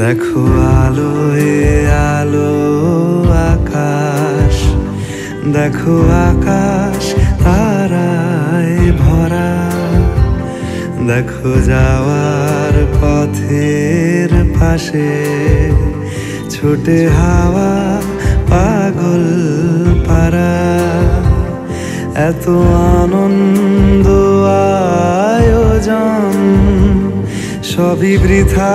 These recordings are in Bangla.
দেখো আলোয় আলো আকাশ, দেখো আকাশ তারায় ভরা, দেখো যাওয়ার পথের পাশে ছোটে হাওয়া পাগল পারা এত আনন্দ আয়োজন, সবই বৃথা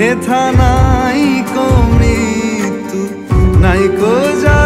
হেথা নাই কো মৃত্যু নাই কো যা